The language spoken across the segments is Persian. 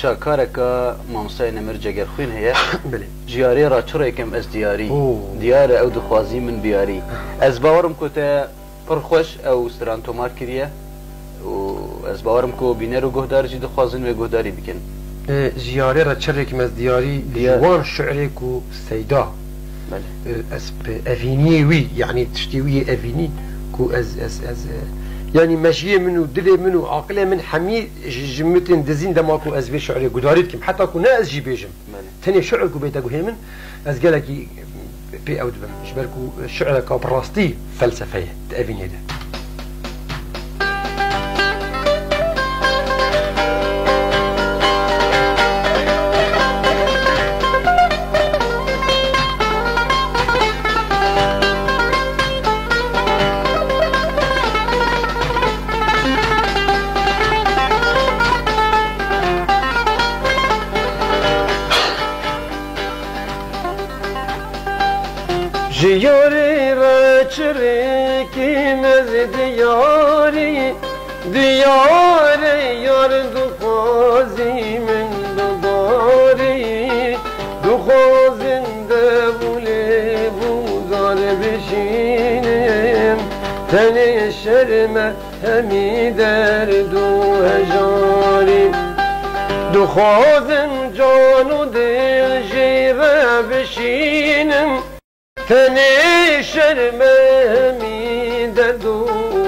شاکارەکە مامۆستای نەمر جەگەرخوین هەیە بله جیارێ ڕاچڕێکم ئەس دیاری أوه. دیارە ئەو دخوازی من بیاری ئەس باوەڕم کۆتە پڕ خۆش ئەو سران تۆمار کردە و ئەس باوەڕم کۆ بینەر و گۆهدارجی دخوازن وێ گۆداری بکەن زیاره را چرک مز دیاری دیار. دیوان شعرك و سيدا بله. اس افيني وي يعني تشتي وي افيني كو از از از يعني ماشية منو دلي منو عقلة من حمي جمتين دزين دماكو أزبي شعري قداريت كم. حتى كنا أزجي بيجم. تاني شعركو بيتاكو هيمن أزقالكي بي أو دبم شبركو شعرك براستي فلسفية تأبين هيدا. چرکی مز دیاری دیاری یار دو خوازی من داری دو خوازنده بوله بوزار بشینم تنی شرم همی در دو هجاری دو خوازم جان و دل جیره بشینم تنی شرممی ددو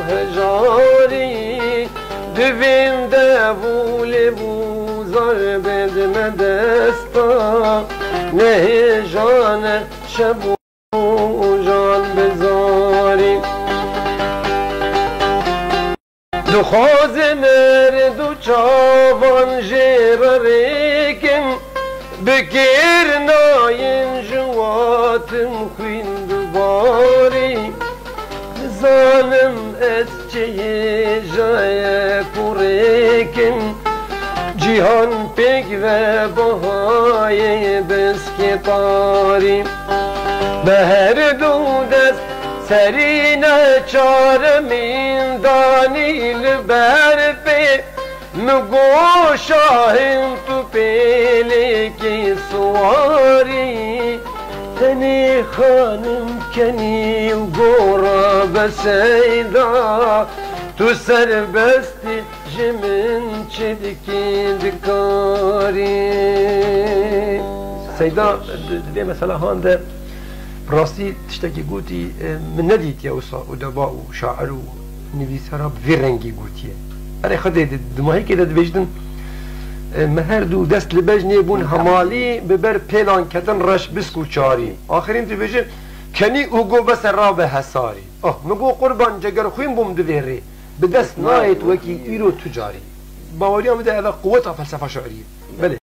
هجاری دوین دبول بوزار بدم دستا. نه جان شبو جان بزاری. دو خوز مرد و چاوان ریکم بگیر ناین جواتم خوین دوباری زانم از چه جای کوریکم جیهان پک و بهای بسکتاری به هر دو دست سرین چارمین دانیل برفه شاهن تو پیلی کی سواری تنی خانم کنی گورا بسیدا. تو سر بستی جمن چدکی دکاری سیدا دی مثلا هانده راستی تشتکی گوتی من ندیت یا وسا و دبا و شاعر و نویسرا بی رنگی گوتیه. اره خود دماهی که داد بجدن مهر دو دست لبجنی بون همالی ببر پیلان کتن رش بسکو چاری. آخرین تو بجه کنی او گو بس را به حساری. آه مگو قربان جگر خوین بوم دویری. به دست نایت وکی ایرو تجاری. باوری هم ده قوت فلسفه شعری. بله.